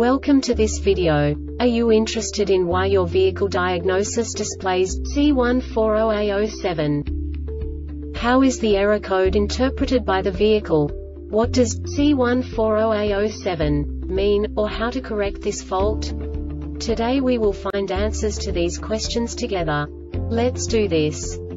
Welcome to this video. Are you interested in why your vehicle diagnosis displays C140A07? How is the error code interpreted by the vehicle? What does C140A07 mean, or how to correct this fault? Today we will find answers to these questions together. Let's do this.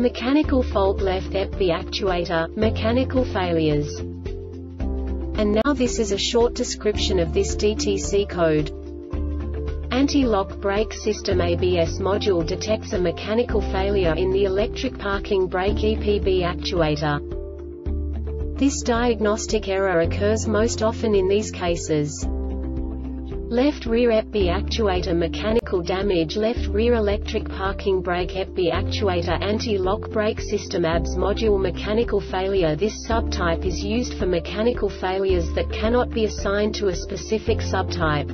Mechanical fault left EPB actuator, mechanical failures. And now this is a short description of this DTC code. Anti-lock brake system ABS module detects a mechanical failure in the electric parking brake EPB actuator. This diagnostic error occurs most often in these cases. Left rear EPB actuator mechanical damage Left rear electric parking brake EPB actuator Anti-lock brake system ABS module mechanical failure This subtype is used for mechanical failures that cannot be assigned to a specific subtype.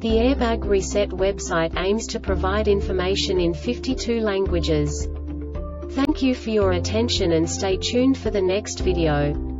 The Airbag Reset website aims to provide information in 52 languages. Thank you for your attention and stay tuned for the next video.